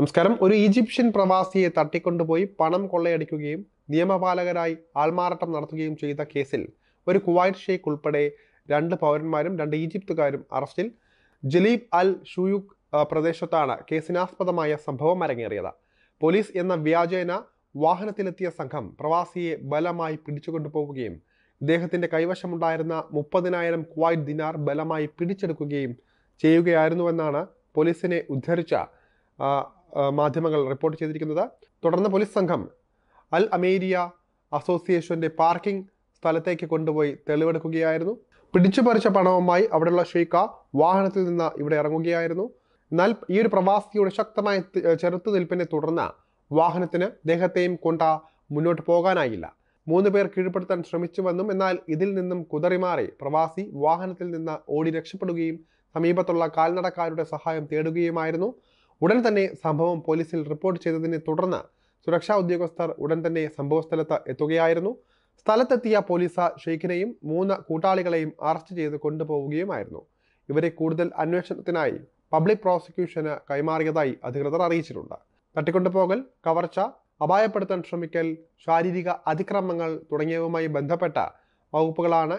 നമസ്കാരം. ഒരു ഈജിപ്ഷ്യൻ പ്രവാസിയെ തട്ടിക്കൊണ്ടുപോയി പണം കൊള്ളയടിക്കുകയും നിയമപാലകരായി ആൾമാറാട്ടം നടത്തുകയും ചെയ്ത കേസിൽ ഒരു കുവൈറ്റ് ഷെയ്ഖ് ഉൾപ്പെടെ രണ്ട് പൗരന്മാരും രണ്ട് ഈജിപ്തുകാരും അറസ്റ്റിൽ. ജലീബ് അൽ ഷുയുഖ് പ്രദേശത്താണ് കേസിനാസ്പദമായ സംഭവം അരങ്ങേറിയത്. പോലീസ് എന്ന വ്യാജേന വാഹനത്തിലെത്തിയ സംഘം പ്രവാസിയെ ബലമായി പിടിച്ചുകൊണ്ടുപോവുകയും ഇദ്ദേഹത്തിന്റെ കൈവശമുണ്ടായിരുന്ന മുപ്പതിനായിരം കുവൈറ്റ് ദിനാർ ബലമായി പിടിച്ചെടുക്കുകയും ചെയ്യുകയായിരുന്നുവെന്നാണ് പോലീസിനെ ഉദ്ധരിച്ച മാധ്യമങ്ങൾ റിപ്പോർട്ട് ചെയ്തിരിക്കുന്നത് തുടർന്ന് പോലീസ് സംഘം അൽ അമേരിയ അസോസിയേഷന്റെ പാർക്കിംഗ് സ്ഥലത്തേക്ക് കൊണ്ടുപോയി തെളിവെടുക്കുകയായിരുന്നു. പിടിച്ചുപറിച്ച പണവുമായി അവിടെയുള്ള ഷെയ്ഖ വാഹനത്തിൽ നിന്ന് ഇവിടെ ഇറങ്ങുകയായിരുന്നു. എന്നാൽ ഈ ഒരു പ്രവാസിയുടെ ശക്തമായ ചെറുത്തുനിൽപ്പിനെ തുടർന്ന് വാഹനത്തിന് ദേഹത്തെയും കൊണ്ട മുന്നോട്ട് പോകാനായില്ല. മൂന്ന് പേർ കീഴ്പ്പെടുത്താൻ ശ്രമിച്ചുവെന്നും എന്നാൽ ഇതിൽ നിന്നും കുതറിമാറി പ്രവാസി വാഹനത്തിൽ നിന്ന് ഓടി രക്ഷപ്പെടുകയും സമീപത്തുള്ള കാൽനടക്കാരുടെ സഹായം തേടുകയുമായിരുന്നു. ഉടൻ തന്നെ സംഭവം പോലീസിൽ റിപ്പോർട്ട് ചെയ്തതിനെ തുടർന്ന് സുരക്ഷാ ഉദ്യോഗസ്ഥർ ഉടൻ തന്നെ സംഭവസ്ഥലത്ത് എത്തുകയായിരുന്നു. സ്ഥലത്തെത്തിയ പോലീസ് ഷെയ്ഖിനെയും മൂന്ന് കൂട്ടാളികളെയും അറസ്റ്റ് ചെയ്ത് കൊണ്ടുപോവുകയുമായിരുന്നു. ഇവരെ കൂടുതൽ അന്വേഷണത്തിനായി പബ്ലിക് പ്രോസിക്യൂഷന് കൈമാറിയതായി അധികൃതർ അറിയിച്ചിട്ടുണ്ട്. തട്ടിക്കൊണ്ടുപോകൽ കവർച്ച അപായപ്പെടുത്താൻ ശ്രമിക്കൽ ശാരീരിക അതിക്രമങ്ങൾ തുടങ്ങിയവുമായി ബന്ധപ്പെട്ട വകുപ്പുകളാണ്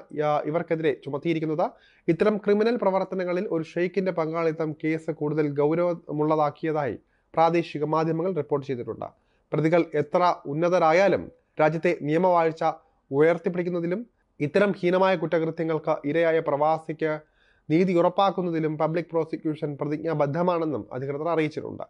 ഇവർക്കെതിരെ ചുമത്തിയിരിക്കുന്നത്. ഇത്തരം ക്രിമിനൽ പ്രവർത്തനങ്ങളിൽ ഒരു ഷെയ്ഖിന്റെ പങ്കാളിത്തം കേസ് കൂടുതൽ ഗൗരവമുള്ളതാക്കിയതായി പ്രാദേശിക മാധ്യമങ്ങൾ റിപ്പോർട്ട് ചെയ്തിട്ടുണ്ട്. പ്രതികൾ എത്ര ഉന്നതരായാലും രാജ്യത്തെ നിയമവാഴ്ച ഉയർത്തിപ്പിടിക്കുന്നതിലും ഇത്തരം ഹീനമായ കുറ്റകൃത്യങ്ങൾക്ക് ഇരയായ പ്രവാസിക്ക് നീതി ഉറപ്പാക്കുന്നതിലും പബ്ലിക് പ്രോസിക്യൂഷൻ പ്രതിജ്ഞാബദ്ധമാണെന്നും അധികൃതർ അറിയിച്ചിട്ടുണ്ട്.